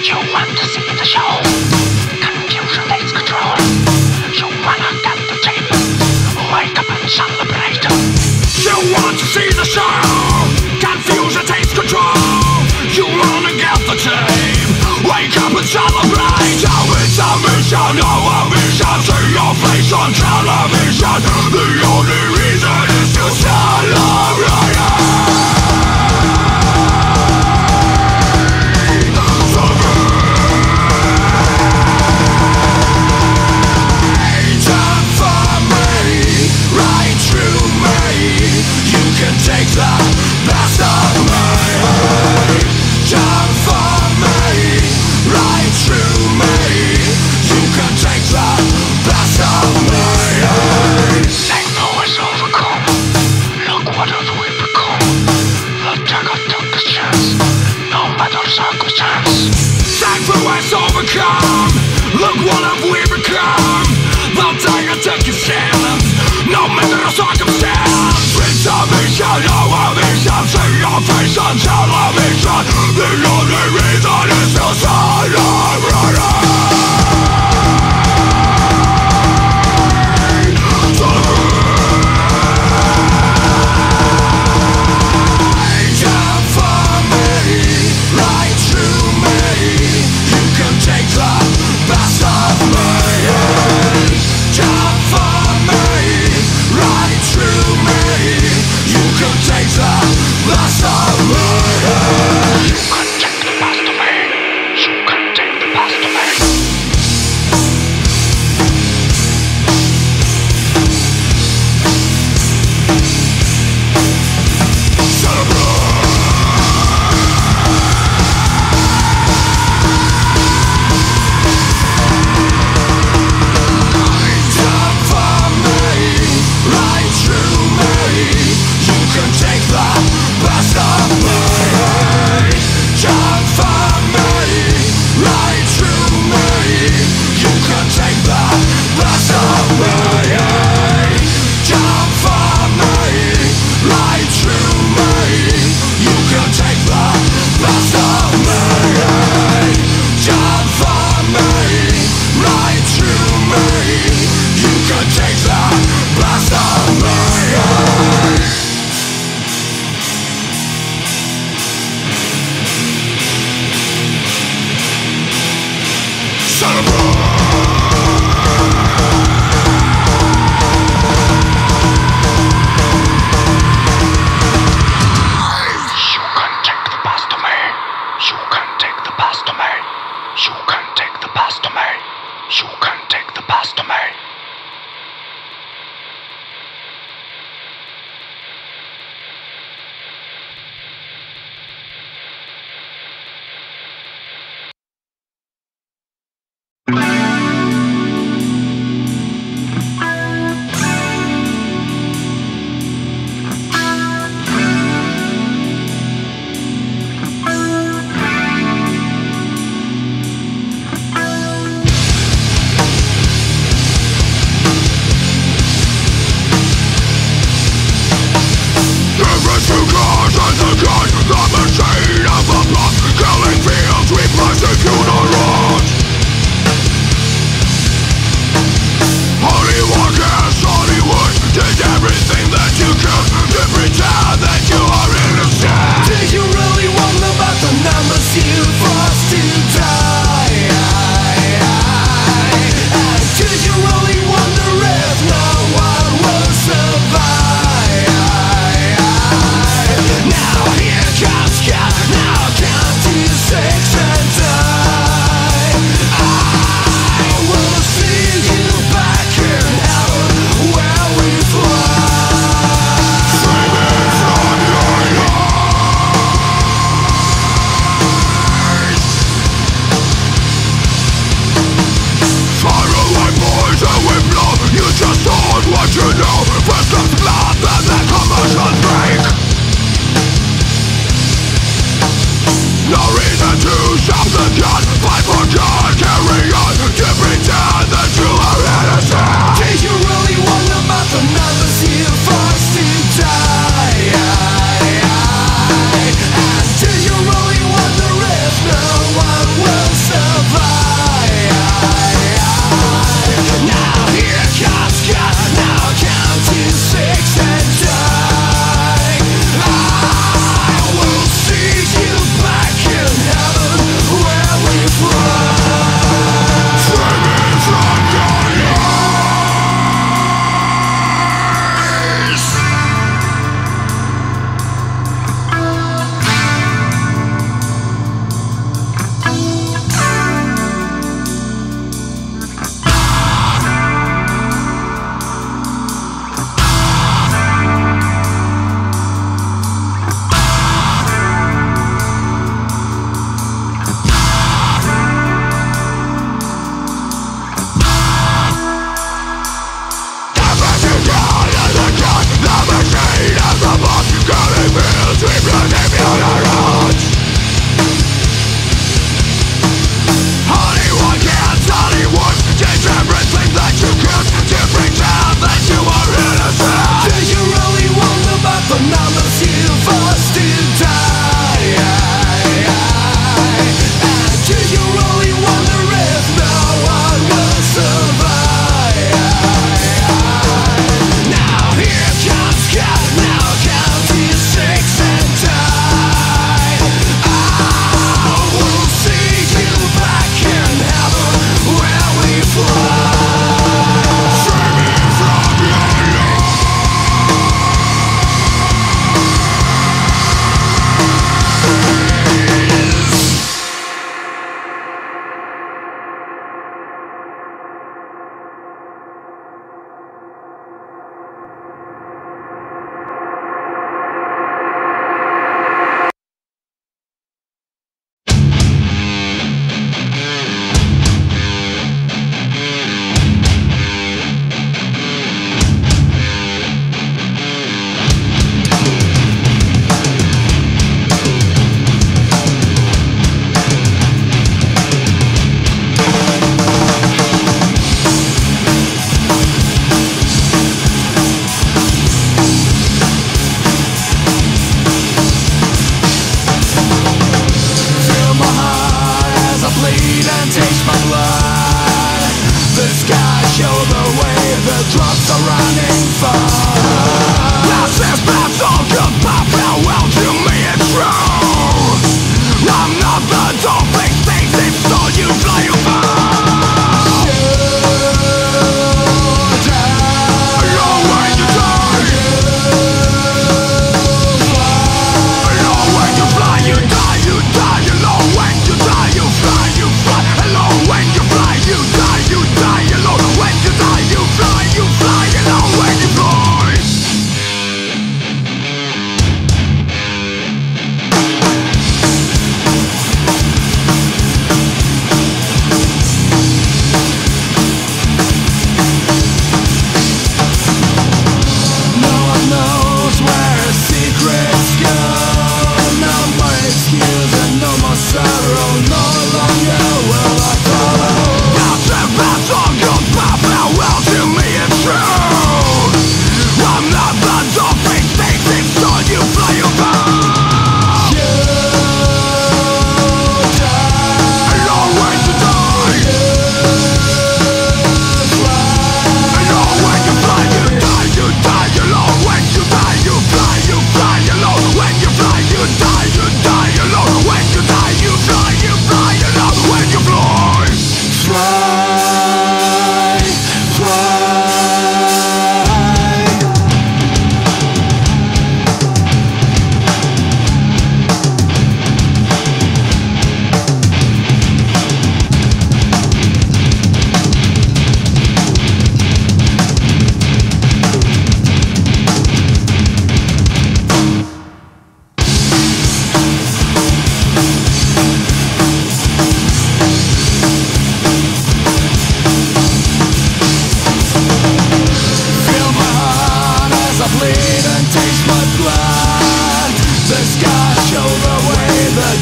You want to see the show? Confusion takes control. You wanna get the? Wake up and. You want to see the show? Confusion takes control. You wanna get the? Wake up and it's a mission, mission. See your face on television. The only reason is to celebrate. Take the best of me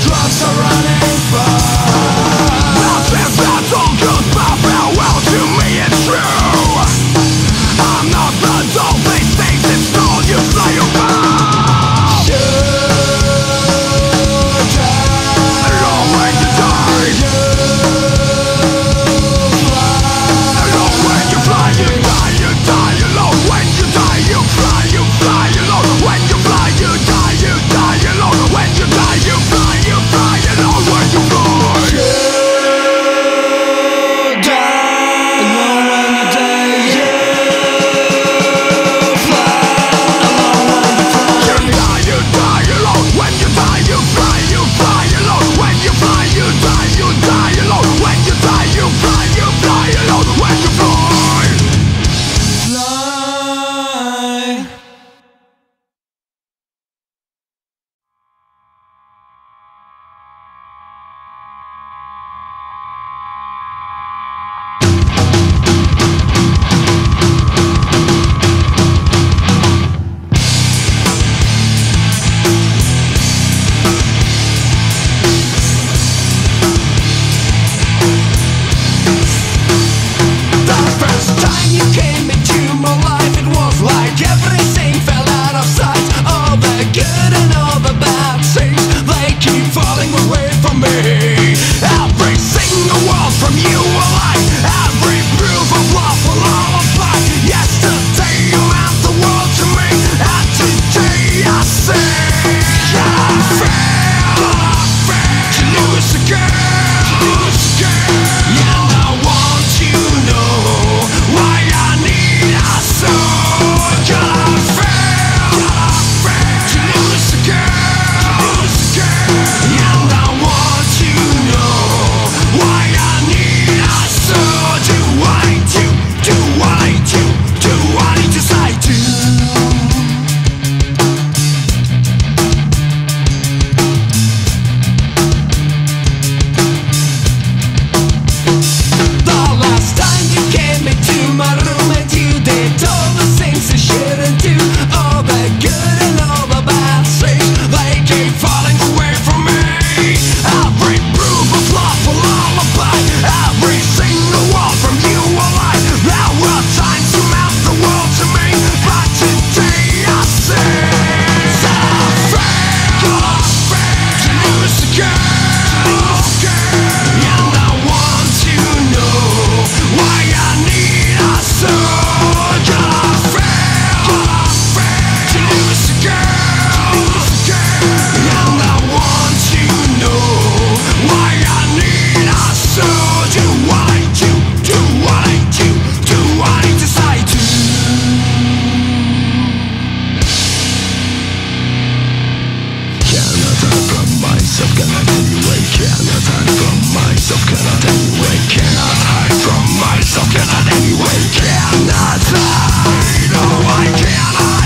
drops around myself, cannot anyway, cannot hide from myself, cannot anyway, cannot hide from myself, cannot anyway, cannot hide, no I cannot